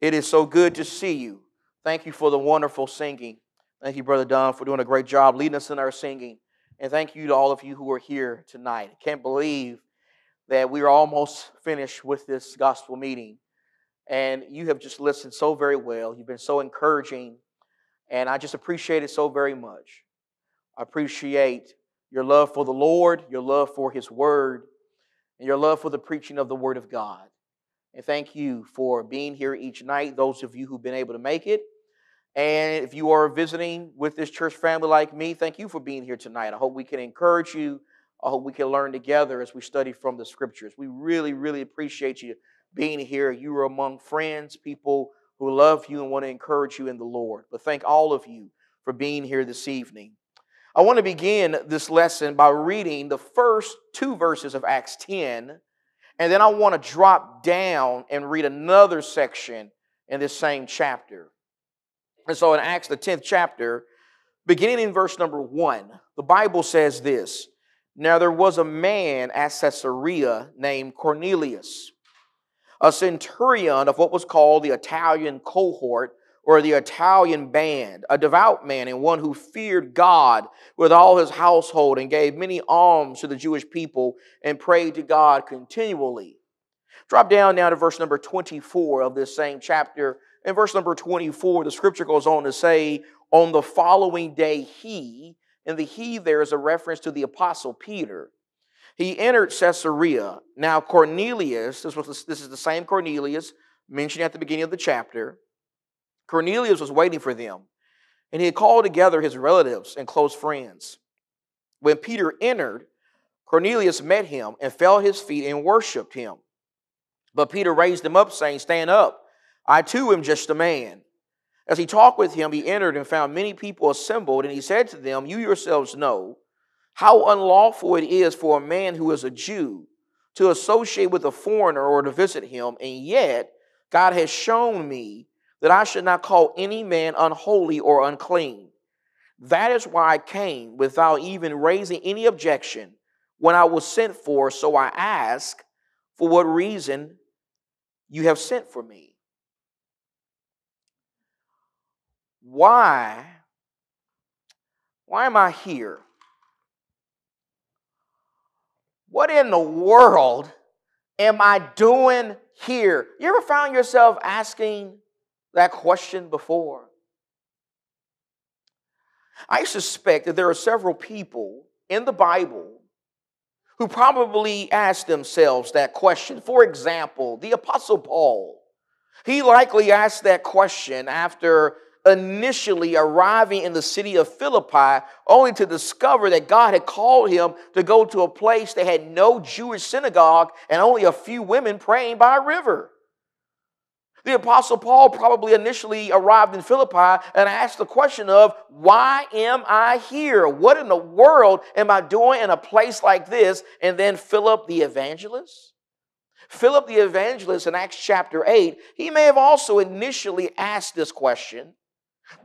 It is so good to see you. Thank you for the wonderful singing. Thank you, Brother Don, for doing a great job leading us in our singing. And thank you to all of you who are here tonight. I can't believe that we are almost finished with this gospel meeting. And you have just listened so very well. You've been so encouraging. And I just appreciate it so very much. I appreciate your love for the Lord, your love for His Word, and your love for the preaching of the Word of God. And thank you for being here each night, those of you who've been able to make it. And if you are visiting with this church family like me, thank you for being here tonight. I hope we can encourage you. I hope we can learn together as we study from the scriptures. We really, really appreciate you being here. You are among friends, people who love you and want to encourage you in the Lord. But thank all of you for being here this evening. I want to begin this lesson by reading the first two verses of Acts 10 and then I want to drop down and read another section in this same chapter. And so in Acts, the 10th chapter, beginning in verse number 1, the Bible says this Now there was a man at Caesarea named Cornelius, a centurion of what was called the Italian cohort or the Italian band, a devout man and one who feared God with all his household and gave many alms to the Jewish people and prayed to God continually. Drop down now to verse number 24 of this same chapter. In verse number 24, the scripture goes on to say, On the following day, he, and the he there is a reference to the apostle Peter. He entered Caesarea. Now, Cornelius, this, was, this is the same Cornelius mentioned at the beginning of the chapter. Cornelius was waiting for them, and he had called together his relatives and close friends. When Peter entered, Cornelius met him and fell at his feet and worshiped him. But Peter raised him up, saying, Stand up. I too am just a man. As he talked with him, he entered and found many people assembled, and he said to them, You yourselves know how unlawful it is for a man who is a Jew to associate with a foreigner or to visit him, and yet God has shown me that I should not call any man unholy or unclean. That is why I came without even raising any objection when I was sent for. So I ask, for what reason you have sent for me? Why? Why am I here? What in the world am I doing here? You ever found yourself asking that question before? I suspect that there are several people in the Bible who probably asked themselves that question. For example, the Apostle Paul. He likely asked that question after initially arriving in the city of Philippi, only to discover that God had called him to go to a place that had no Jewish synagogue and only a few women praying by a river. The Apostle Paul probably initially arrived in Philippi and asked the question of, Why am I here? What in the world am I doing in a place like this? And then Philip the evangelist? Philip the evangelist in Acts chapter 8, he may have also initially asked this question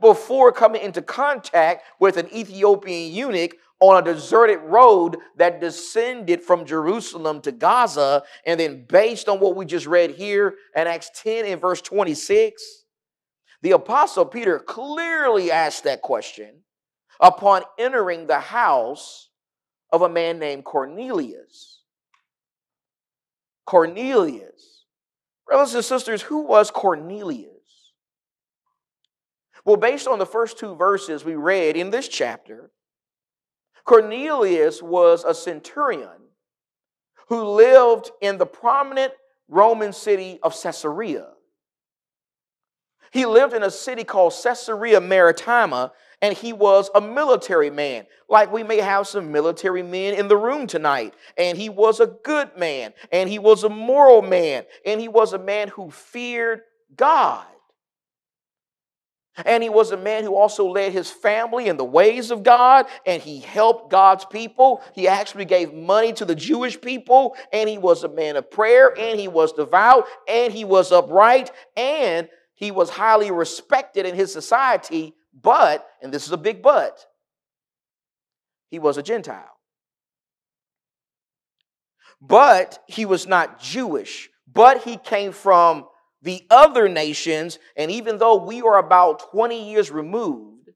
before coming into contact with an Ethiopian eunuch on a deserted road that descended from Jerusalem to Gaza. And then, based on what we just read here in Acts 10 and verse 26, the Apostle Peter clearly asked that question upon entering the house of a man named Cornelius. Cornelius. Brothers and sisters, who was Cornelius? Well, based on the first two verses we read in this chapter, Cornelius was a centurion who lived in the prominent Roman city of Caesarea. He lived in a city called Caesarea Maritima, and he was a military man. Like we may have some military men in the room tonight. And he was a good man, and he was a moral man, and he was a man who feared God. And he was a man who also led his family in the ways of God, and he helped God's people. He actually gave money to the Jewish people, and he was a man of prayer, and he was devout, and he was upright, and he was highly respected in his society. But, and this is a big but, he was a Gentile. But he was not Jewish, but he came from the other nations, and even though we are about 20 years removed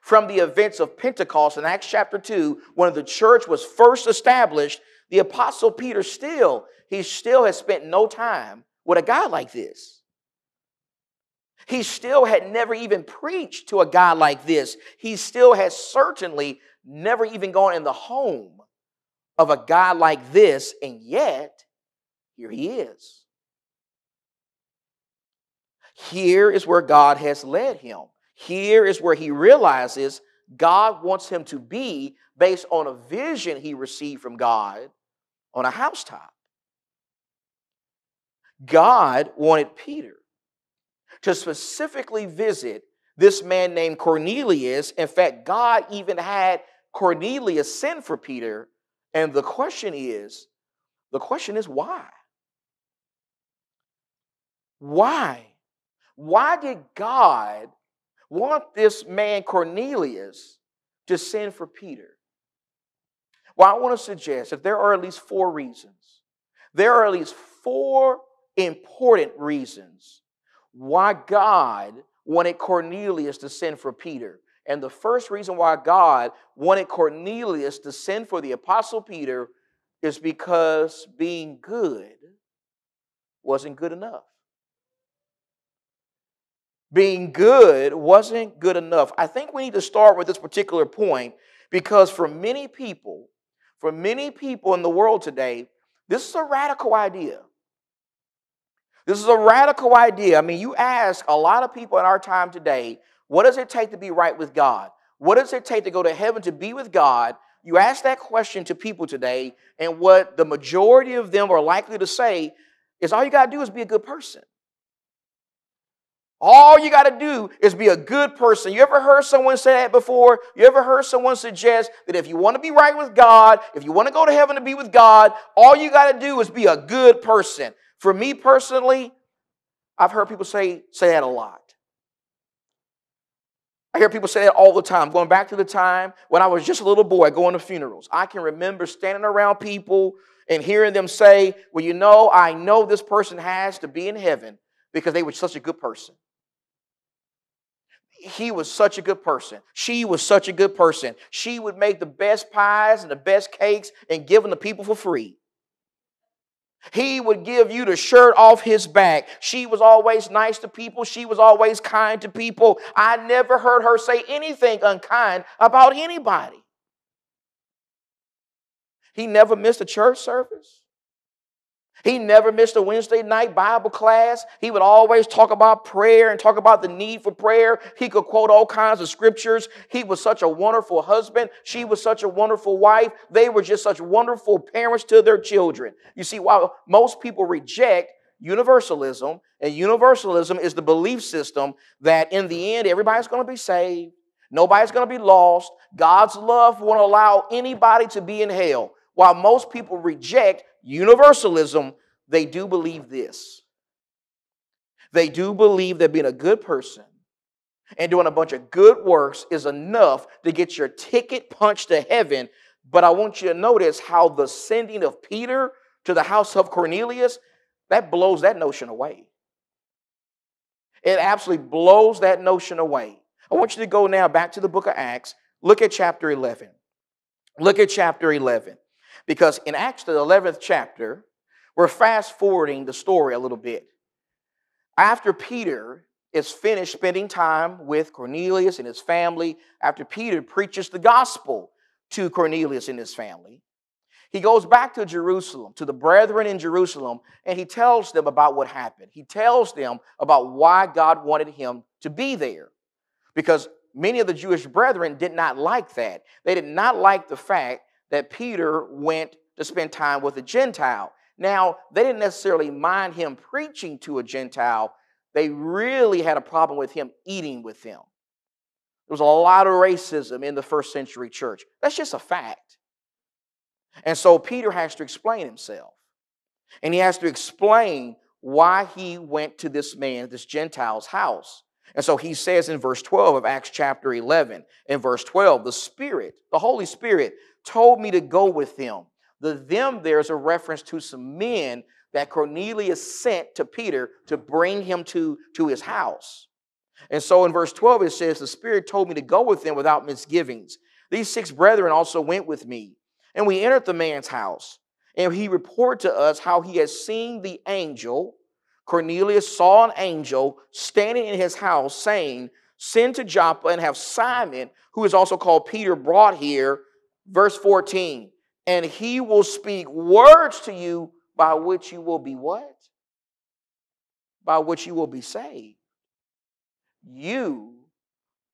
from the events of Pentecost in Acts chapter 2, when the church was first established, the apostle Peter still, he still has spent no time with a guy like this. He still had never even preached to a guy like this. He still has certainly never even gone in the home of a guy like this, and yet, here he is. Here is where God has led him. Here is where he realizes God wants him to be based on a vision he received from God on a housetop. God wanted Peter to specifically visit this man named Cornelius. In fact, God even had Cornelius send for Peter. And the question is, the question is why? Why? Why did God want this man Cornelius to send for Peter? Well, I want to suggest that there are at least four reasons. There are at least four important reasons why God wanted Cornelius to send for Peter. And the first reason why God wanted Cornelius to send for the Apostle Peter is because being good wasn't good enough. Being good wasn't good enough. I think we need to start with this particular point because for many people, for many people in the world today, this is a radical idea. This is a radical idea. I mean, you ask a lot of people in our time today, what does it take to be right with God? What does it take to go to heaven to be with God? You ask that question to people today, and what the majority of them are likely to say is all you got to do is be a good person. All you got to do is be a good person. You ever heard someone say that before? You ever heard someone suggest that if you want to be right with God, if you want to go to heaven to be with God, all you got to do is be a good person? For me personally, I've heard people say, say that a lot. I hear people say that all the time. Going back to the time when I was just a little boy going to funerals, I can remember standing around people and hearing them say, Well, you know, I know this person has to be in heaven because they were such a good person. He was such a good person. She was such a good person. She would make the best pies and the best cakes and give them to people for free. He would give you the shirt off his back. She was always nice to people. She was always kind to people. I never heard her say anything unkind about anybody. He never missed a church service. He never missed a Wednesday night Bible class. He would always talk about prayer and talk about the need for prayer. He could quote all kinds of scriptures. He was such a wonderful husband. She was such a wonderful wife. They were just such wonderful parents to their children. You see, while most people reject universalism, and universalism is the belief system that in the end, everybody's going to be saved. Nobody's going to be lost. God's love won't allow anybody to be in hell. While most people reject universalism, they do believe this. They do believe that being a good person and doing a bunch of good works is enough to get your ticket punched to heaven. But I want you to notice how the sending of Peter to the house of Cornelius, that blows that notion away. It absolutely blows that notion away. I want you to go now back to the book of Acts. Look at chapter 11. Look at chapter 11. Because in Acts, the 11th chapter, we're fast forwarding the story a little bit. After Peter is finished spending time with Cornelius and his family, after Peter preaches the gospel to Cornelius and his family, he goes back to Jerusalem, to the brethren in Jerusalem, and he tells them about what happened. He tells them about why God wanted him to be there. Because many of the Jewish brethren did not like that. They did not like the fact that Peter went to spend time with a Gentile. Now, they didn't necessarily mind him preaching to a Gentile, they really had a problem with him eating with them. There was a lot of racism in the first century church. That's just a fact. And so Peter has to explain himself. And he has to explain why he went to this man, this Gentile's house. And so he says in verse 12 of Acts chapter 11, in verse 12, the Spirit, the Holy Spirit, told me to go with them. The them there is a reference to some men that Cornelius sent to Peter to bring him to, to his house. And so in verse 12, it says, The Spirit told me to go with them without misgivings. These six brethren also went with me. And we entered the man's house. And he reported to us how he had seen the angel. Cornelius saw an angel standing in his house, saying, Send to Joppa and have Simon, who is also called Peter, brought here. Verse 14. And he will speak words to you by which you will be what? By which you will be saved. You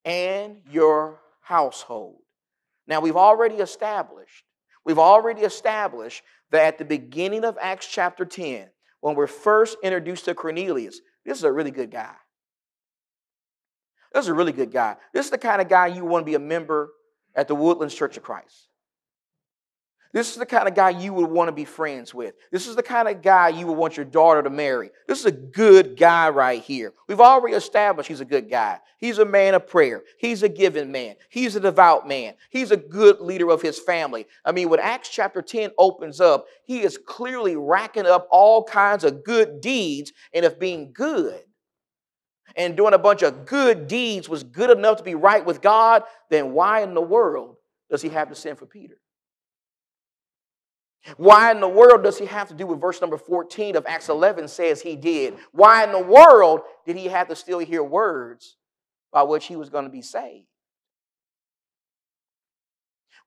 and your household. Now, we've already established, we've already established that at the beginning of Acts chapter 10, when we're first introduced to Cornelius, this is a really good guy. This is a really good guy. This is the kind of guy you want to be a member at the Woodlands Church of Christ. This is the kind of guy you would want to be friends with. This is the kind of guy you would want your daughter to marry. This is a good guy right here. We've already established he's a good guy. He's a man of prayer. He's a giving man. He's a devout man. He's a good leader of his family. I mean, when Acts chapter 10 opens up, he is clearly racking up all kinds of good deeds. And if being good and doing a bunch of good deeds was good enough to be right with God, then why in the world does he have to send for Peter? Why in the world does he have to do what verse number 14 of Acts 11 says he did? Why in the world did he have to still hear words by which he was going to be saved?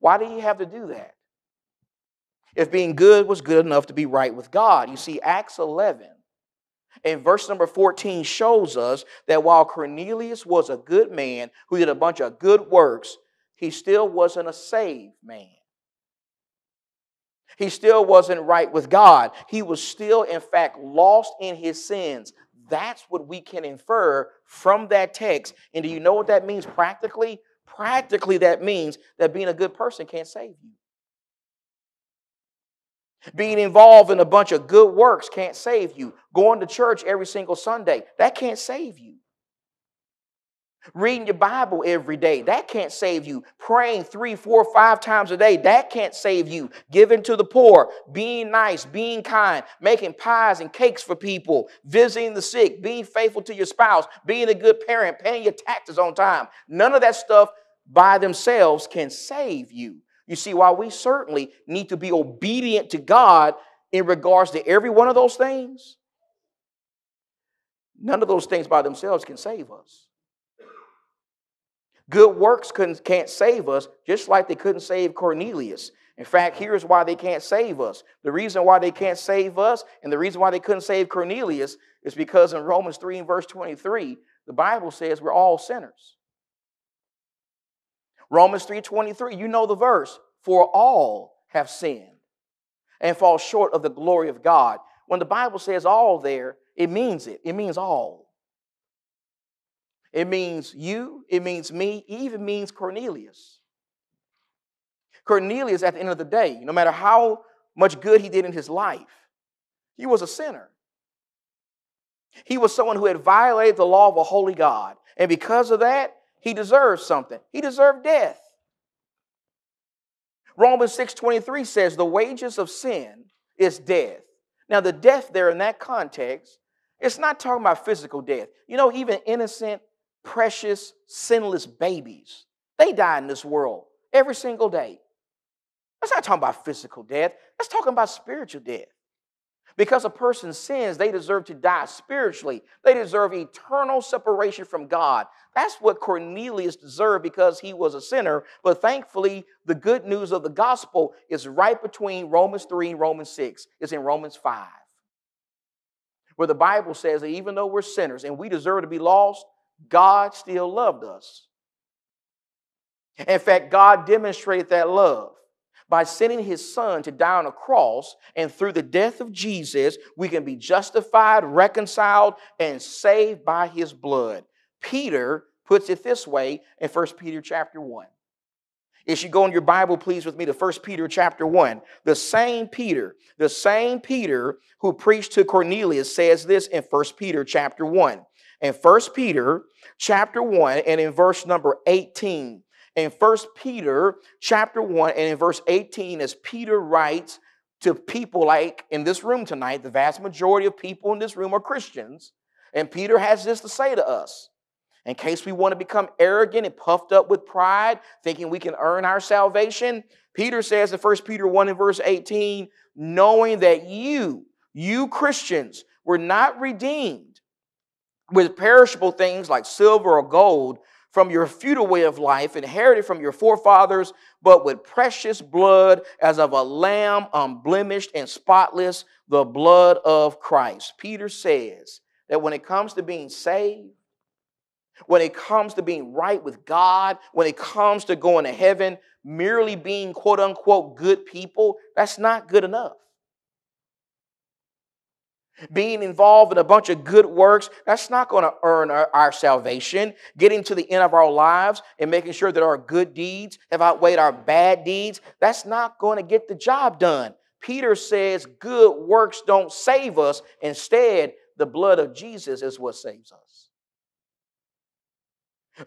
Why did he have to do that? If being good was good enough to be right with God. You see, Acts 11 and verse number 14 shows us that while Cornelius was a good man who did a bunch of good works, he still wasn't a saved man. He still wasn't right with God. He was still, in fact, lost in his sins. That's what we can infer from that text. And do you know what that means practically? Practically, that means that being a good person can't save you. Being involved in a bunch of good works can't save you. Going to church every single Sunday, that can't save you. Reading your Bible every day, that can't save you. Praying three, four, five times a day, that can't save you. Giving to the poor, being nice, being kind, making pies and cakes for people, visiting the sick, being faithful to your spouse, being a good parent, paying your taxes on time. None of that stuff by themselves can save you. You see, while we certainly need to be obedient to God in regards to every one of those things, none of those things by themselves can save us. Good works can't save us, just like they couldn't save Cornelius. In fact, here's why they can't save us. The reason why they can't save us and the reason why they couldn't save Cornelius is because in Romans 3 and verse 23, the Bible says we're all sinners. Romans 3:23, you know the verse, for all have sinned and fall short of the glory of God. When the Bible says all there, it means it. It means all. It means you, it means me, it even means Cornelius. Cornelius, at the end of the day, no matter how much good he did in his life, he was a sinner. He was someone who had violated the law of a holy God. And because of that, he deserved something. He deserved death. Romans 6:23 says the wages of sin is death. Now the death there in that context, it's not talking about physical death. You know, even innocent precious, sinless babies. They die in this world every single day. That's not talking about physical death, that's talking about spiritual death. Because a person sins, they deserve to die spiritually. They deserve eternal separation from God. That's what Cornelius deserved because he was a sinner. But thankfully, the good news of the gospel is right between Romans 3 and Romans 6. It's in Romans 5. Where the Bible says that even though we're sinners and we deserve to be lost, God still loved us. In fact, God demonstrated that love by sending his son to die on a cross, and through the death of Jesus, we can be justified, reconciled, and saved by his blood. Peter puts it this way in 1 Peter chapter 1. If you go in your Bible, please, with me to 1 Peter chapter 1. The same Peter, the same Peter who preached to Cornelius says this in 1 Peter chapter 1 in First Peter chapter 1 and in verse number 18. In First Peter chapter 1 and in verse 18, as Peter writes to people like in this room tonight, the vast majority of people in this room are Christians. And Peter has this to say to us. In case we want to become arrogant and puffed up with pride, thinking we can earn our salvation, Peter says in 1 Peter 1 and verse 18, knowing that you, you Christians, were not redeemed with perishable things like silver or gold from your futile way of life, inherited from your forefathers, but with precious blood as of a lamb, unblemished and spotless, the blood of Christ. Peter says that when it comes to being saved, when it comes to being right with God, when it comes to going to heaven, merely being quote unquote good people, that's not good enough being involved in a bunch of good works, that's not going to earn our, our, salvation. Getting to the end of our lives and making sure that our good deeds have outweighed our bad deeds, that's not going to get the job done. Peter says good works don't save us. Instead, the blood of Jesus is what saves us.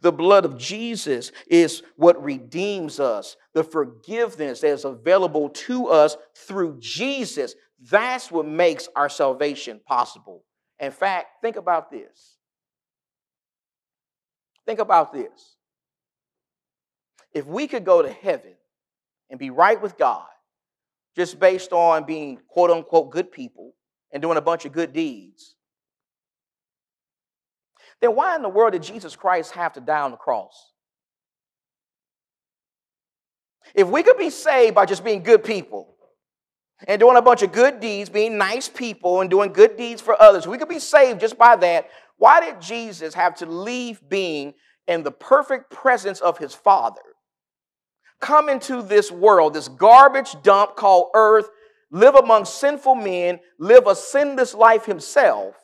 The blood of Jesus is what redeems us. The forgiveness that is available to us through Jesus that's what makes our salvation possible. In fact, think about this. Think about this. If we could go to heaven and be right with God just based on being quote unquote good people and doing a bunch of good deeds, then why in the world did Jesus Christ have to die on the cross? If we could be saved by just being good people, and doing a bunch of good deeds, being nice people and doing good deeds for others. We could be saved just by that. Why did Jesus have to leave being in the perfect presence of his Father? Come into this world, this garbage dump called earth, live among sinful men, live a sinless life himself,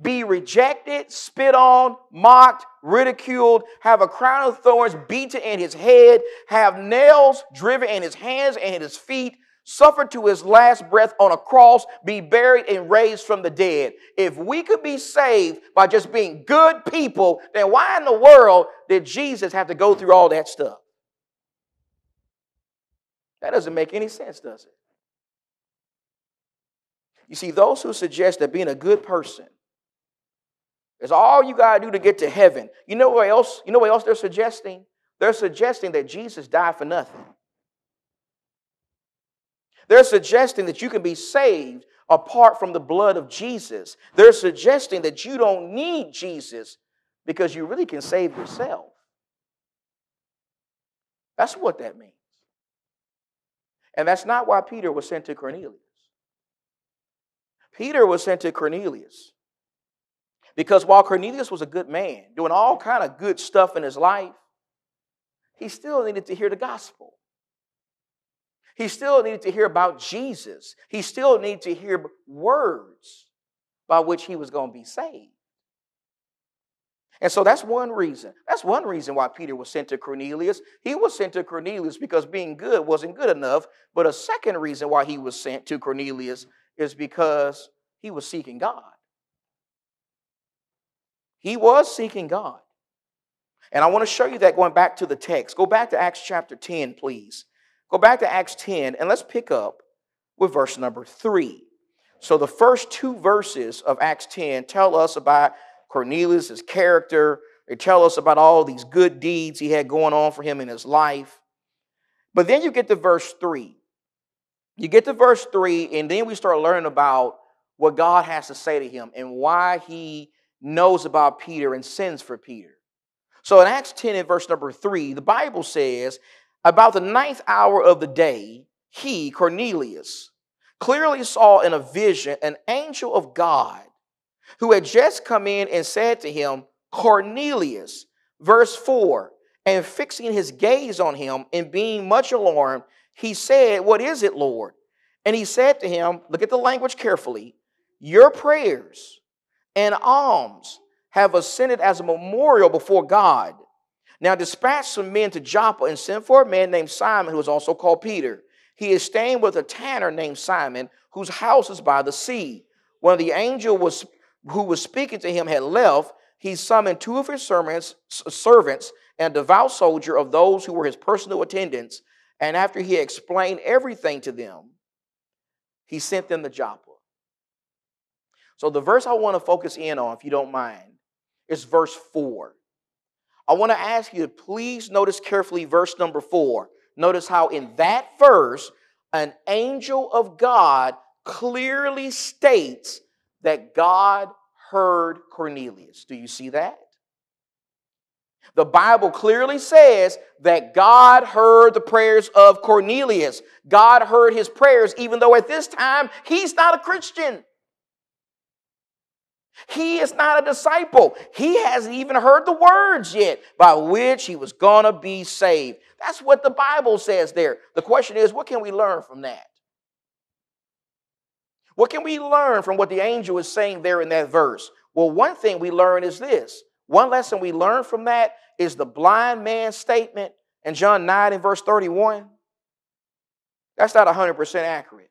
be rejected, spit on, mocked, ridiculed, have a crown of thorns beaten in his head, have nails driven in his hands and his feet, suffered to his last breath on a cross, be buried, and raised from the dead. If we could be saved by just being good people, then why in the world did Jesus have to go through all that stuff? That doesn't make any sense, does it? You see, those who suggest that being a good person is all you got to do to get to heaven, you know what else? You know what else they're suggesting? They're suggesting that Jesus died for nothing. They're suggesting that you can be saved apart from the blood of Jesus. They're suggesting that you don't need Jesus because you really can save yourself. That's what that means. And that's not why Peter was sent to Cornelius. Peter was sent to Cornelius because while Cornelius was a good man, doing all kind of good stuff in his life, he still needed to hear the gospel. He still needed to hear about Jesus. He still needed to hear words by which he was going to be saved. And so that's one reason. That's one reason why Peter was sent to Cornelius. He was sent to Cornelius because being good wasn't good enough. But a second reason why he was sent to Cornelius is because he was seeking God. He was seeking God. And I want to show you that going back to the text. Go back to Acts chapter 10, please. Go back to Acts 10 and let's pick up with verse number 3. So the first two verses of Acts 10 tell us about Cornelius, character. They tell us about all these good deeds he had going on for him in his life. But then you get to verse 3. You get to verse 3, and then we start learning about what God has to say to him and why he knows about Peter and sends for Peter. So in Acts 10 and verse number 3, the Bible says, about the ninth hour of the day, he, Cornelius, clearly saw in a vision an angel of God who had just come in and said to him, Cornelius, verse 4, and fixing his gaze on him and being much alarmed, he said, What is it, Lord? And he said to him, Look at the language carefully, your prayers and alms have ascended as a memorial before God. Now dispatch some men to Joppa and send for a man named Simon, who is also called Peter. He is staying with a tanner named Simon, whose house is by the sea. When the angel was, who was speaking to him had left, he summoned two of his servants, servants and a devout soldier of those who were his personal attendants. And after he explained everything to them, He sent them to Joppa. So the verse I want to focus in on, if you don't mind, is verse 4. I want to ask you to please notice carefully verse number 4. Notice how in that verse, an angel of God clearly states that God heard Cornelius. Do you see that? The Bible clearly says that God heard the prayers of Cornelius. God heard his prayers, even though at this time he's not a Christian. He is not a disciple. He hasn't even heard the words yet by which he was going to be saved. That's what the Bible says there. The question is, what can we learn from that? What can we learn from what the angel is saying there in that verse? Well, one thing we learn is this. One lesson we learn from that is the blind man's statement in John 9 and verse 31. That's not 100% accurate.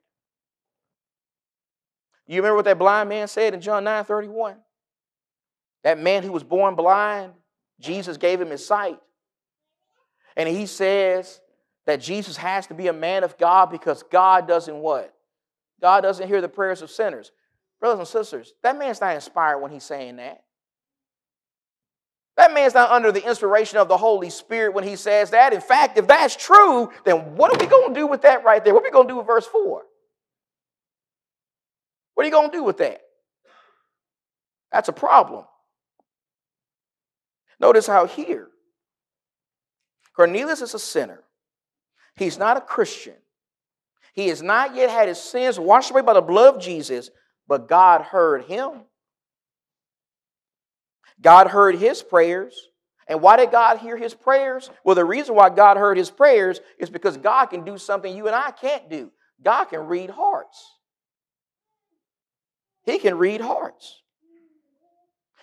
You remember what that blind man said in John 9 31? That man who was born blind, Jesus gave him his sight. And he says that Jesus has to be a man of God because God doesn't what? God doesn't hear the prayers of sinners. Brothers and sisters, that man's not inspired when he's saying that. That man's not under the inspiration of the Holy Spirit when he says that. In fact, if that's true, then what are we going to do with that right there? What are we going to do with verse 4? What are you going to do with that? That's a problem. Notice how here, Cornelius is a sinner. He's not a Christian. He has not yet had his sins washed away by the blood of Jesus, but God heard him. God heard his prayers. And why did God hear his prayers? Well, the reason why God heard his prayers is because God can do something you and I can't do. God can read hearts. He can read hearts.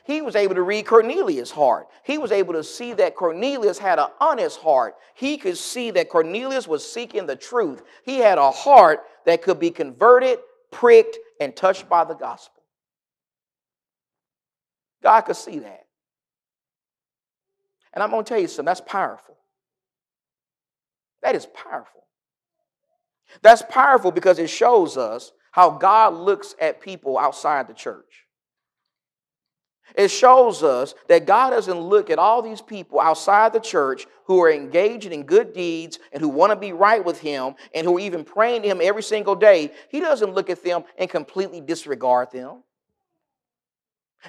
He was able to read Cornelius' heart. He was able to see that Cornelius had an honest heart. He could see that Cornelius was seeking the truth. He had a heart that could be converted, pricked, and touched by the gospel. God could see that. And I'm going to tell you something, that's powerful. That is powerful. That's powerful because it shows us how God looks at people outside the church. It shows us that God doesn't look at all these people outside the church who are engaging in good deeds and who want to be right with Him and who are even praying to Him every single day. He doesn't look at them and completely disregard them.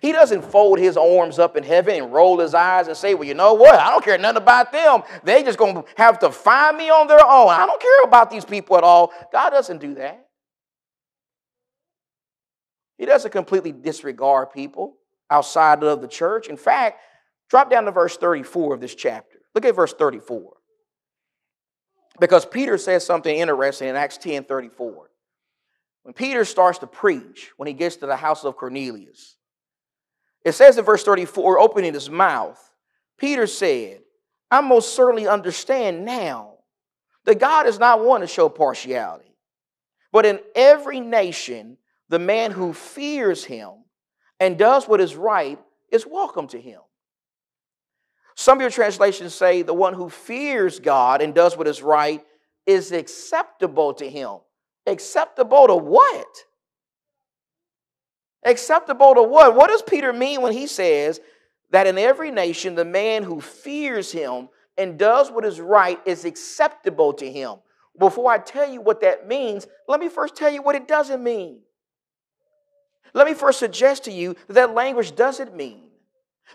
He doesn't fold his arms up in heaven and roll his eyes and say, Well, you know what? I don't care nothing about them. They just to have to find me on their own. I don't care about these people at all. God doesn't do that. He doesn't completely disregard people outside of the church. In fact, drop down to verse 34 of this chapter. Look at verse 34. Because Peter says something interesting in Acts 10 34. When Peter starts to preach, when he gets to the house of Cornelius, it says in verse 34, opening his mouth, Peter said, I most certainly understand now that God is not one to show partiality, but in every nation, the man who fears him and does what is right is welcome to him. Some of your translations say the one who fears God and does what is right is acceptable to him. Acceptable to what? Acceptable to what? What does Peter mean when he says that in every nation the man who fears him and does what is right is acceptable to him? Before I tell you what that means, let me first tell you what it doesn't mean. Let me first suggest to you that that language doesn't mean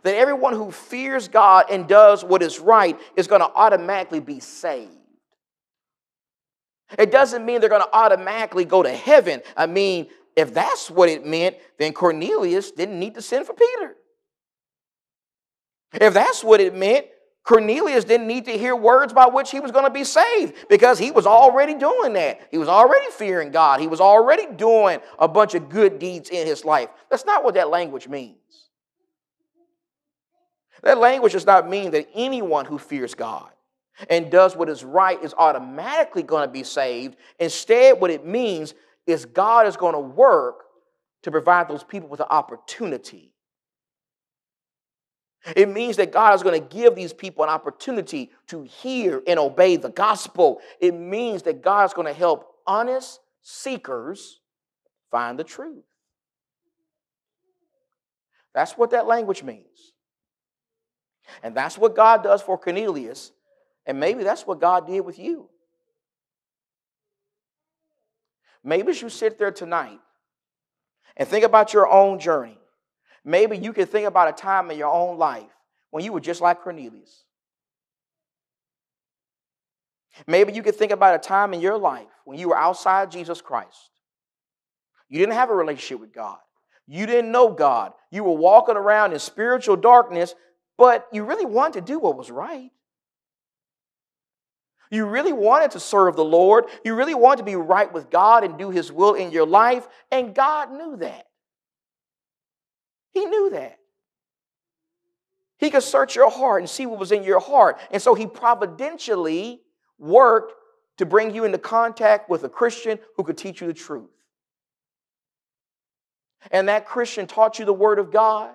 that everyone who fears God and does what is right is going to automatically be saved. It doesn't mean they're going to automatically go to heaven. I mean, if that's what it meant, then Cornelius didn't need to send for Peter. If that's what it meant, Cornelius didn't need to hear words by which he was going to be saved because he was already doing that. He was already fearing God. He was already doing a bunch of good deeds in his life. That's not what that language means. That language does not mean that anyone who fears God and does what is right is automatically going to be saved. Instead, what it means is God is going to work to provide those people with an opportunity it means that God is going to give these people an opportunity to hear and obey the gospel. It means that God is going to help honest, seekers find the truth. That's what that language means. And that's what God does for Cornelius. And maybe that's what God did with you. Maybe as you sit there tonight and think about your own journey, maybe you can think about a time in your own life when you were just like Cornelius. Maybe you could think about a time in your life when you were outside Jesus Christ. You didn't have a relationship with God. You didn't know God. You were walking around in spiritual darkness, but you really wanted to do what was right. You really wanted to serve the Lord. You really wanted to be right with God and do His will in your life, and God knew that. He knew that. He could search your heart and see what was in your heart. And so He providentially worked to bring you into contact with a Christian who could teach you the truth and that Christian taught you the Word of God,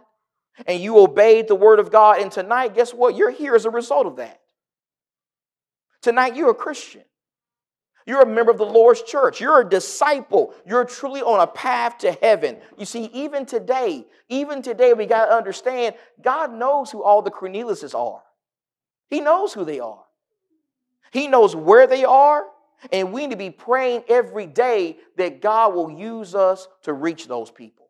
and you obeyed the Word of God, and tonight, guess what? You're here as a result of that. Tonight, you're a Christian. You're a member of the Lord's church. You're a disciple. You're truly on a path to heaven. You see, even today, even today, we got to understand God knows who all the Corneliuses are. He knows who they are. He knows where they are, and we need to be praying every day that God will use us to reach those people.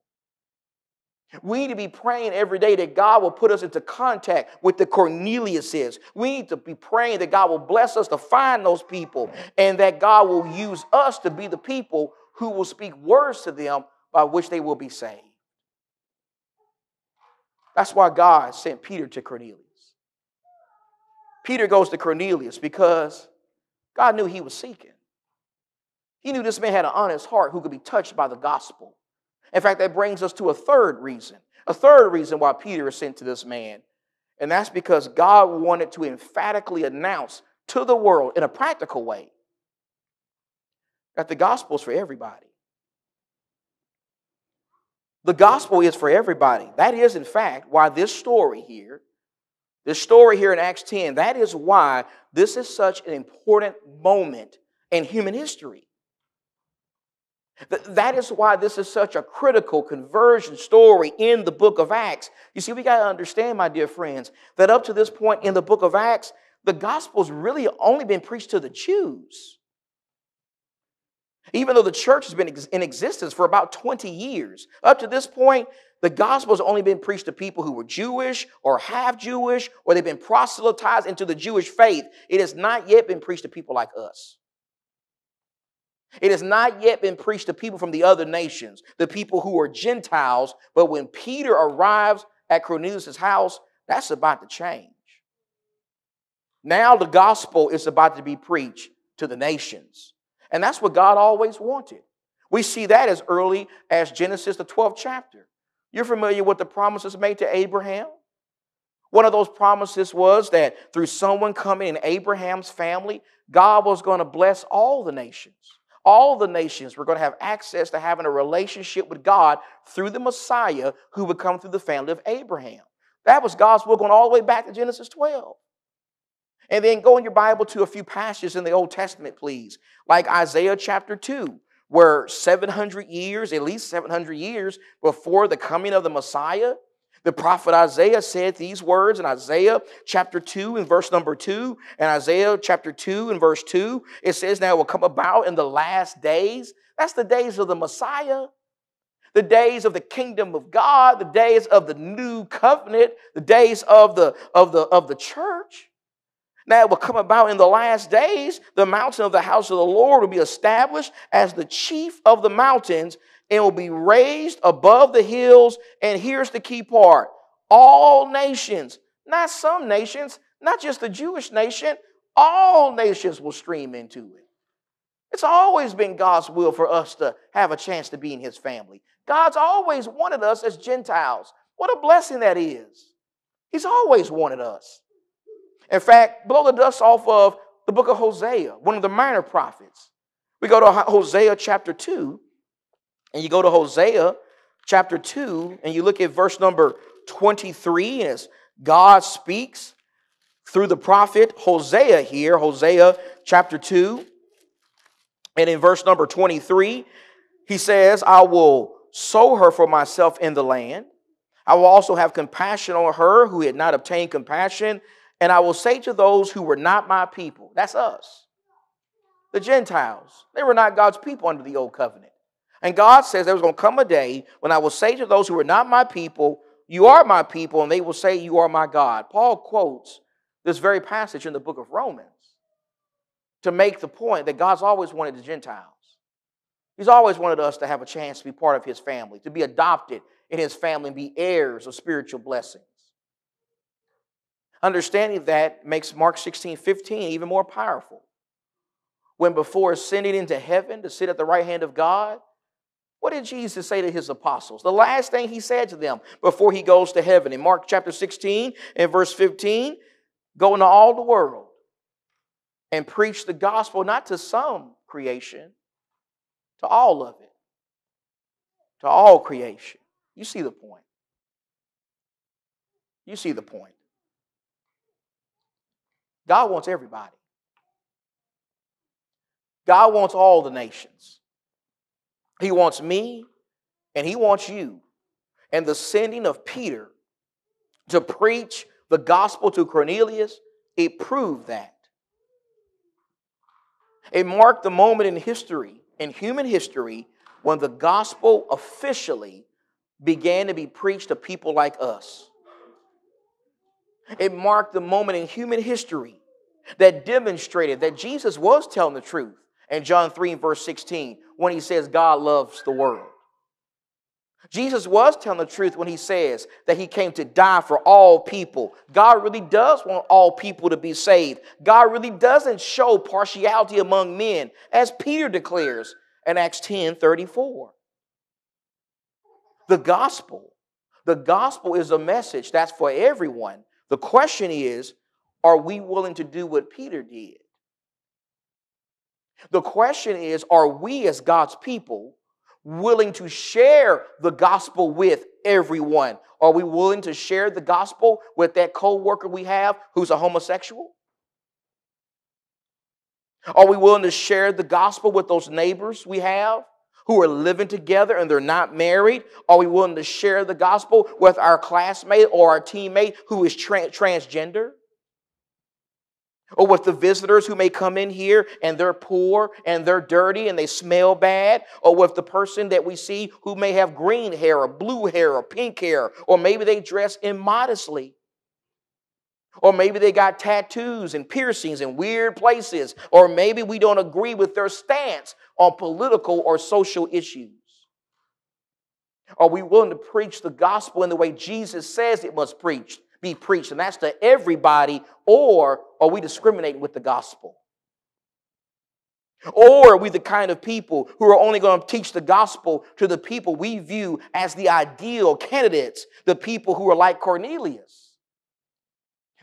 We need to be praying every day that God will put us into contact with the Corneliuses. We need to be praying that God will bless us to find those people and that God will use us to be the people who will speak words to them by which they will be saved. That's why God sent Peter to Cornelius. Peter goes to Cornelius because God knew he was seeking. He knew this man had an honest heart who could be touched by the gospel. In fact, that brings us to a third reason. A third reason why Peter is sent to this man. And that's because God wanted to emphatically announce to the world in a practical way that the gospel is for everybody. The gospel is for everybody. That is, in fact, why this story here, this story here in Acts 10, that is why this is such an important moment in human history. That is why this is such a critical conversion story in the book of Acts. You see, we got to understand, my dear friends, that up to this point in the book of Acts, the gospel's really only been preached to the Jews. Even though the church has been in existence for about 20 years, up to this point, the gospel has only been preached to people who were Jewish or half Jewish, or they've been proselytized into the Jewish faith. It has not yet been preached to people like us. It has not yet been preached to people from the other nations, the people who are Gentiles. But when Peter arrives at Cornelius' house, that's about to change. Now the gospel is about to be preached to the nations. And that's what God always wanted. We see that as early as Genesis, the 12th chapter. You're familiar with the promises made to Abraham? One of those promises was that through someone coming in Abraham's family, God was going to bless all the nations. All the nations were going to have access to having a relationship with God through the Messiah who would come through the family of Abraham. That was God's will going all the way back to Genesis 12. And then go in your Bible to a few passages in the Old Testament, please, like Isaiah chapter 2, where 700 years, at least 700 years before the coming of the Messiah, the prophet Isaiah said these words in Isaiah chapter 2 and verse number 2, and Isaiah chapter 2 and verse 2. It says, Now it will come about in the last days. That's the days of the Messiah, the days of the kingdom of God, the days of the new covenant, the days of the, of the, of the church. Now it will come about in the last days, the mountain of the house of the Lord will be established as the chief of the mountains, and will be raised above the hills. And here's the key part all nations, not some nations, not just the Jewish nation, all nations will stream into it. It's always been God's will for us to have a chance to be in His family. God's always wanted us as Gentiles. What a blessing that is. He's always wanted us. In fact, blow the dust off of the book of Hosea, one of the minor prophets. We go to Hosea chapter 2, and you go to Hosea chapter 2 and you look at verse number 23 as God speaks through the prophet Hosea here, Hosea chapter 2 And in verse number 23, he says, I will sow her for myself in the land. I will also have compassion on her who had not obtained compassion. And I will say to those who were not my people, that's us, the Gentiles, they were not God's people under the old covenant. And God says there was going to come a day when I will say to those who are not my people, You are my people, and they will say, You are my God. Paul quotes this very passage in the book of Romans to make the point that God's always wanted the Gentiles. He's always wanted us to have a chance to be part of his family, to be adopted in his family and be heirs of spiritual blessings. Understanding that makes Mark 16, 15 even more powerful. When before ascending into heaven to sit at the right hand of God, what did Jesus say to his apostles? The last thing he said to them before he goes to heaven in Mark chapter 16 and verse 15 go into all the world and preach the gospel not to some creation, to all of it, to all creation. You see the point. You see the point. God wants everybody. God wants all the nations. He wants me and He wants you. And the sending of Peter to preach the gospel to Cornelius, it proved that. It marked the moment in history, in human history, when the gospel officially began to be preached to people like us. It marked the moment in human history that demonstrated that Jesus was telling the truth in John 3 and verse 16 when he says God loves the world. Jesus was telling the truth when he says that he came to die for all people. God really does want all people to be saved. God really doesn't show partiality among men, as Peter declares in Acts 10 34. The gospel, the gospel is a message that's for everyone. The question is, are we willing to do what Peter did? The question is, are we as God's people willing to share the gospel with everyone? Are we willing to share the gospel with that co-worker we have who's a homosexual? Are we willing to share the gospel with those neighbors we have who are living together and they're not married? Are we willing to share the gospel with our classmate or our teammate who is tra- transgender? Or with the visitors who may come in here and they're poor and they're dirty and they smell bad. Or with the person that we see who may have green hair or blue hair or pink hair. Or maybe they dress immodestly. Or maybe they got tattoos and piercings in weird places. Or maybe we don't agree with their stance on political or social issues. Are we willing to preach the gospel in the way Jesus says it must preach? Be preached, and that's to everybody, or are we discriminating with the gospel? Or are we the kind of people who are only going to teach the gospel to the people we view as the ideal candidates, the people who are like Cornelius?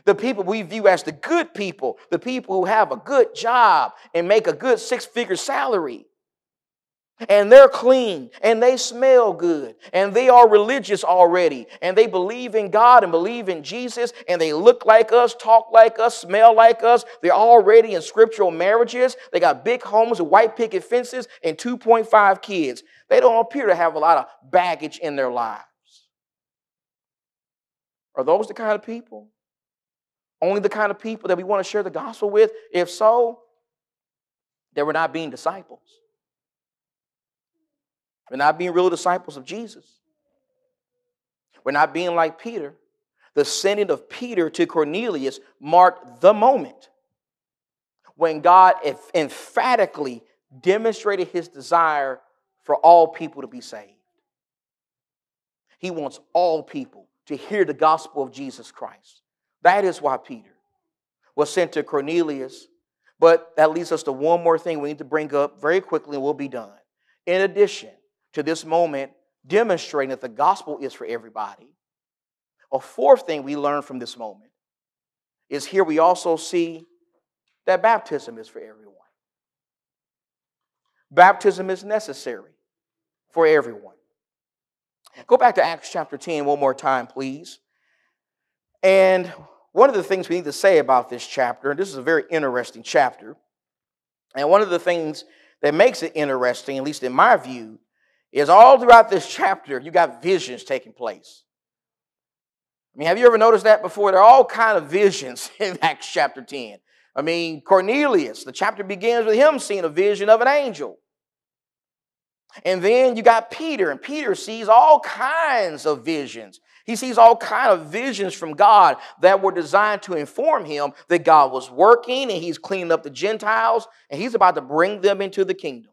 The people we view as the good people, the people who have a good job and make a good six figure salary and they're clean and they smell good and they are religious already and they believe in God and believe in Jesus and they look like us, talk like us, smell like us. They're already in scriptural marriages. They got big homes with white picket fences and 2.5 kids. They don't appear to have a lot of baggage in their lives. Are those the kind of people? Only the kind of people that we want to share the gospel with? If so, then we're not being disciples. We're not being real disciples of Jesus. We're not being like Peter. The sending of Peter to Cornelius marked the moment when God emphatically demonstrated his desire for all people to be saved. He wants all people to hear the gospel of Jesus Christ. That is why Peter was sent to Cornelius. But that leads us to one more thing we need to bring up very quickly and we'll be done. In addition, to this moment, demonstrating that the gospel is for everybody. A fourth thing we learn from this moment is here we also see that baptism is for everyone. Baptism is necessary for everyone. Go back to Acts chapter 10 one more time, please. And one of the things we need to say about this chapter, and this is a very interesting chapter, and one of the things that makes it interesting, at least in my view, is all throughout this chapter, you got visions taking place. I mean, have you ever noticed that before? There are all kind of visions in Acts chapter 10. I mean, Cornelius, the chapter begins with him seeing a vision of an angel. And then you got Peter, and Peter sees all kinds of visions. He sees all kind of visions from God that were designed to inform him that God was working and he's cleaning up the Gentiles and he's about to bring them into the kingdom.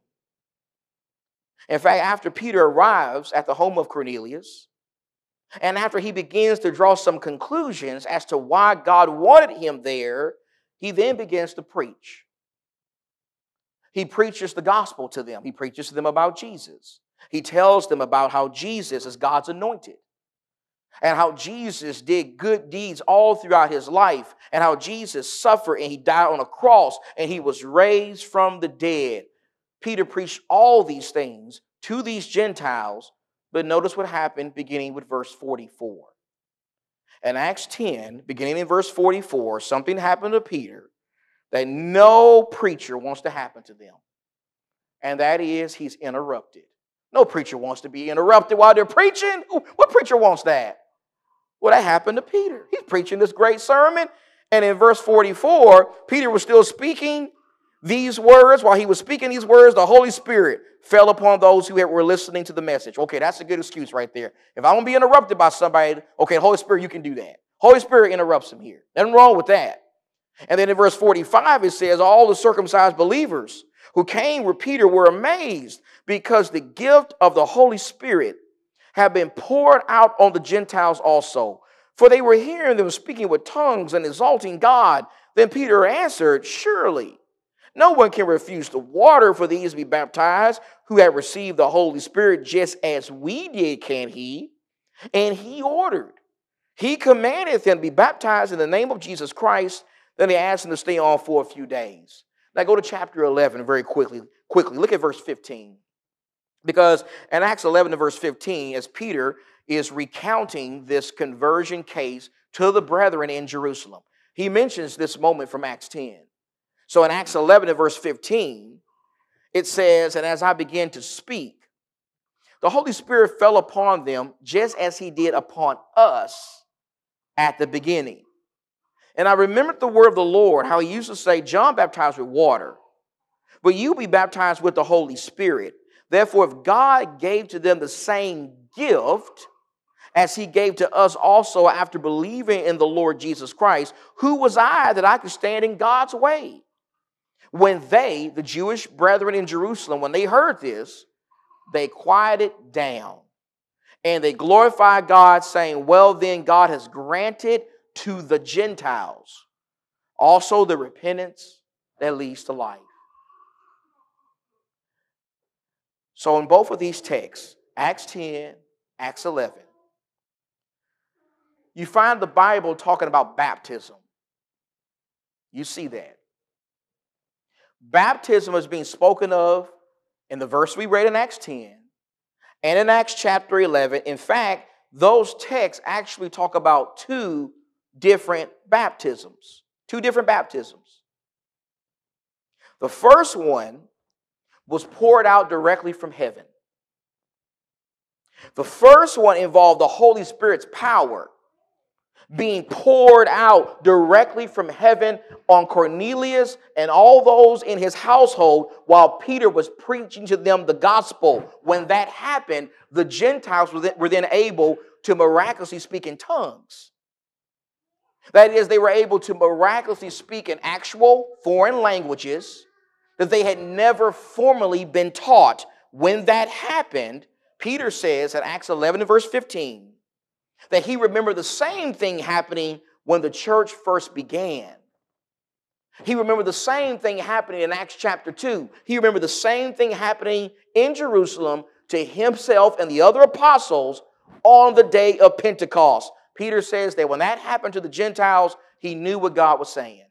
In fact, after Peter arrives at the home of Cornelius, and after he begins to draw some conclusions as to why God wanted him there, he then begins to preach. He preaches the gospel to them. He preaches to them about Jesus. He tells them about how Jesus is God's anointed and how Jesus did good deeds all throughout his life and how Jesus suffered and he died on a cross and he was raised from the dead. Peter preached all these things to these Gentiles, but notice what happened beginning with verse 44. In Acts 10, beginning in verse 44, something happened to Peter that no preacher wants to happen to them. And that is, he's interrupted. No preacher wants to be interrupted while they're preaching. What preacher wants that? Well, that happened to Peter. He's preaching this great sermon. And in verse 44, Peter was still speaking these words. While he was speaking these words, the Holy Spirit fell upon those who were listening to the message. Okay, that's a good excuse right there. If I want to be interrupted by somebody, okay, Holy Spirit, you can do that. Holy Spirit interrupts him here. Nothing wrong with that. And then in verse 45, it says, All the circumcised believers who came with Peter were amazed because the gift of the Holy Spirit had been poured out on the Gentiles also. For they were hearing them speaking with tongues and exalting God. Then Peter answered, Surely no one can refuse the water for these to be baptized who have received the Holy Spirit just as we did, can he? And he ordered. He commanded them to be baptized in the name of Jesus Christ. Then he asked them to stay on for a few days. Now go to chapter 11 very quickly. Quickly, look at verse 15. Because in Acts 11 to verse 15, as Peter is recounting this conversion case to the brethren in Jerusalem, he mentions this moment from Acts 10. So in Acts 11 and verse 15, it says, And as I began to speak, the Holy Spirit fell upon them just as he did upon us at the beginning. And I remembered the word of the Lord, how he used to say, John baptized with water, but you be baptized with the Holy Spirit. Therefore, if God gave to them the same gift, as he gave to us also after believing in the Lord Jesus Christ, who was I that I could stand in God's way? When they, the Jewish brethren in Jerusalem, when they heard this, they quieted down and they glorified God, saying, Well, then God has granted to the Gentiles also the repentance that leads to life. So, in both of these texts, Acts 10, Acts 11, you find the Bible talking about baptism. You see that. Baptism is being spoken of in the verse we read in Acts 10 and in Acts chapter 11. In fact, those texts actually talk about two different baptisms. Two different baptisms. The first one was poured out directly from heaven. The first one involved the Holy Spirit's power being poured out directly from heaven on Cornelius and all those in his household while Peter was preaching to them the gospel. When that happened, the Gentiles were then able to miraculously speak in tongues. That is, they were able to miraculously speak in actual foreign languages that they had never formally been taught. When that happened, Peter says in Acts 11 and verse 15, that he remembered the same thing happening when the church first began. He remembered the same thing happening in Acts chapter 2. He remembered the same thing happening in Jerusalem to himself and the other apostles on the day of Pentecost. Peter says that when that happened to the Gentiles, he knew what God was saying.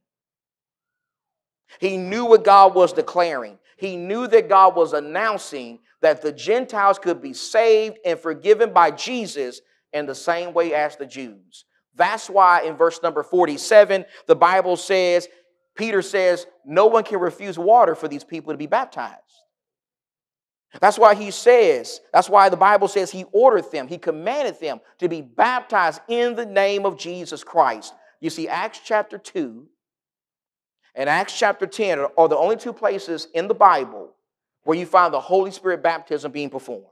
He knew what God was declaring. He knew that God was announcing that the Gentiles could be saved and forgiven by Jesus in the same way as the Jews. That's why in verse number 47, the Bible says, Peter says, no one can refuse water for these people to be baptized. That's why he says, that's why the Bible says he ordered them, he commanded them to be baptized in the name of Jesus Christ. You see, Acts chapter 2 and Acts chapter 10 are the only two places in the Bible where you find the Holy Spirit baptism being performed.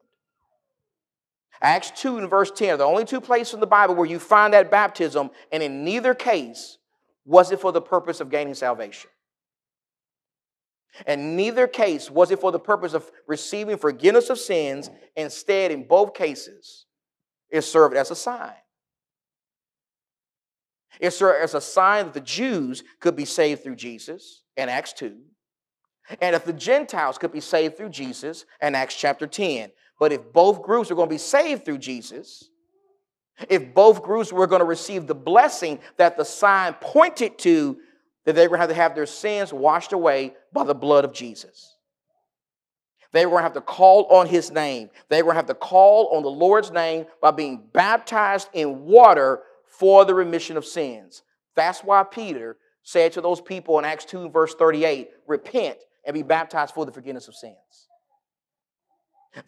Acts 2 and verse 10 are the only two places in the Bible where you find that baptism, and in neither case was it for the purpose of gaining salvation. In neither case was it for the purpose of receiving forgiveness of sins. Instead, in both cases, it served as a sign. It served as a sign that the Jews could be saved through Jesus in Acts 2, and if the Gentiles could be saved through Jesus in Acts chapter 10. But if both groups are going to be saved through Jesus, if both groups were going to receive the blessing that the sign pointed to, that they were going to have to have their sins washed away by the blood of Jesus. They were going to have to call on his name. They were going to have to call on the Lord's name by being baptized in water for the remission of sins. That's why Peter said to those people in Acts 2, verse 38, repent and be baptized for the forgiveness of sins.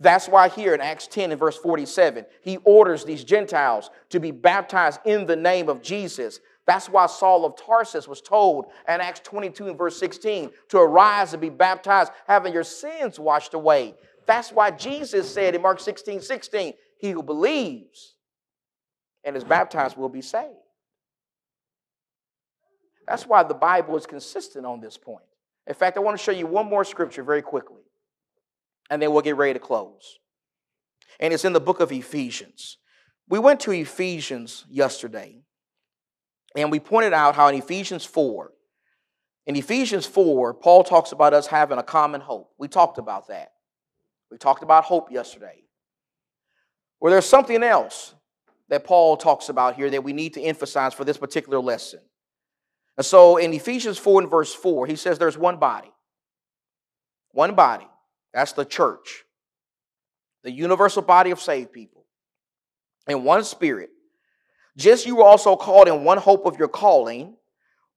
That's why here in Acts 10 and verse 47, he orders these Gentiles to be baptized in the name of Jesus. That's why Saul of Tarsus was told in Acts 22 and verse 16 to arise and be baptized, having your sins washed away. That's why Jesus said in Mark 16 16, he who believes and is baptized will be saved. That's why the Bible is consistent on this point. In fact, I want to show you one more scripture very quickly and then we'll get ready to close. And it's in the book of Ephesians. We went to Ephesians yesterday, and we pointed out how in Ephesians 4, in Ephesians 4, Paul talks about us having a common hope. We talked about that. We talked about hope yesterday. Well, there's something else that Paul talks about here that we need to emphasize for this particular lesson. And so in Ephesians 4 and verse 4, he says there's one body. One body that's the church, the universal body of saved people, in one spirit. Just you were also called in one hope of your calling,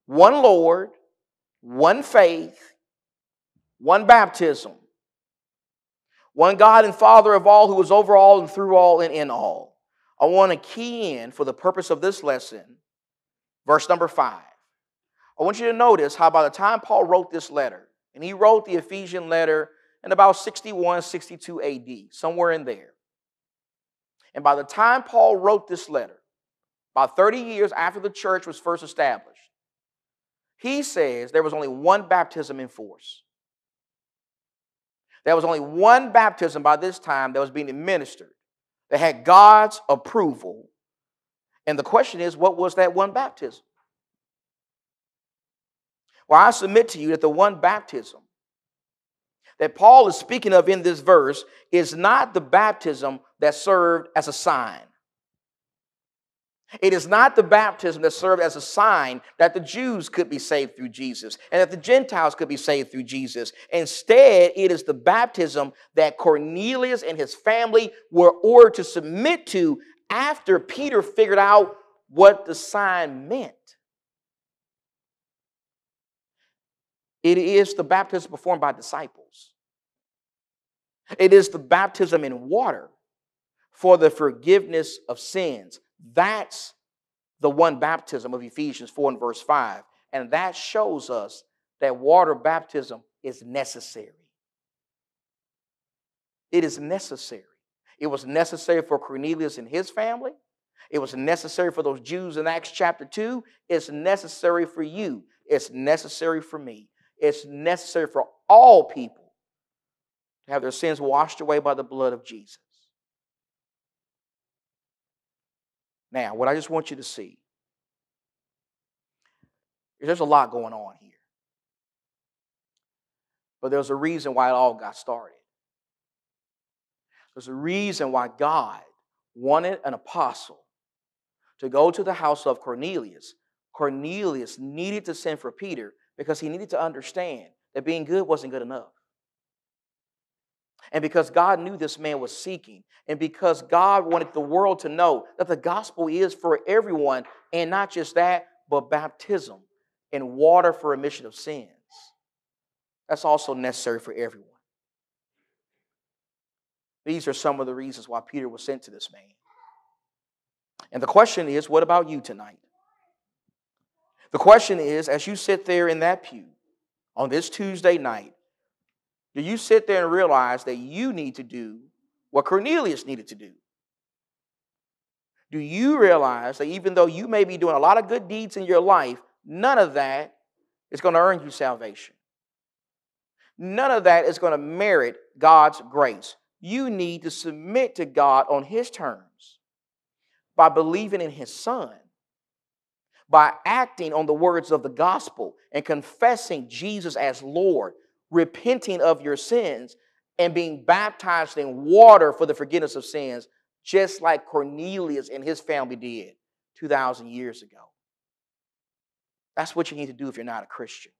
one Lord, one faith, one baptism, one God and Father of all, who is over all and through all and in all. I want to key in for the purpose of this lesson, verse number five. I want you to notice how by the time Paul wrote this letter, and he wrote the Ephesian letter in about 61, 62 AD, somewhere in there. And by the time Paul wrote this letter, about 30 years after the church was first established, he says there was only one baptism in force. There was only one baptism by this time that was being administered that had God's approval. And the question is, what was that one baptism? Well, I submit to you that the one baptism that Paul is speaking of in this verse is not the baptism that served as a sign. It is not the baptism that served as a sign that the Jews could be saved through Jesus and that the Gentiles could be saved through Jesus. Instead, it is the baptism that Cornelius and his family were ordered to submit to after Peter figured out what the sign meant. It is the baptism performed by disciples. It is the baptism in water for the forgiveness of sins. That's the one baptism of Ephesians 4 and verse 5. And that shows us that water baptism is necessary. It is necessary. It was necessary for Cornelius and his family. It was necessary for those Jews in Acts chapter 2. It's necessary for you. It's necessary for me. It's necessary for all people to have their sins washed away by the blood of Jesus. Now, what I just want you to see is there's a lot going on here. But there's a reason why it all got started. There's a reason why God wanted an apostle to go to the house of Cornelius. Cornelius needed to send for Peter because he needed to understand that being good wasn't good enough. And because God knew this man was seeking, and because God wanted the world to know that the gospel is for everyone, and not just that, but baptism and water for remission of sins. That's also necessary for everyone. These are some of the reasons why Peter was sent to this man. And the question is, what about you tonight? The question is, as you sit there in that pew on this Tuesday night, do you sit there and realize that you need to do what Cornelius needed to do? Do you realize that even though you may be doing a lot of good deeds in your life, none of that is going to earn you salvation? None of that is going to merit God's grace. You need to submit to God on His terms by believing in His Son by acting on the words of the gospel and confessing Jesus as Lord, repenting of your sins, and being baptized in water for the forgiveness of sins, just like Cornelius and his family did 2,000 years ago. That's what you need to do if you're not a Christian.